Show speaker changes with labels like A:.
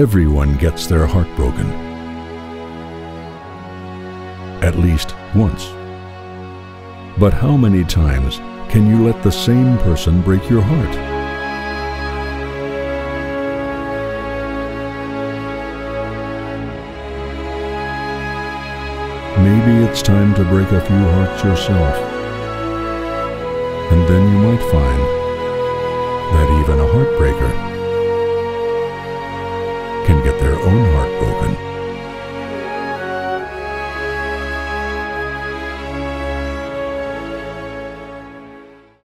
A: Everyone gets their heart broken. At least once. But how many times can you let the same person break your heart? Maybe it's time to break a few hearts yourself. And then you might find that even a heartbreaker can get their own heart.